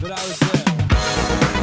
But I was there.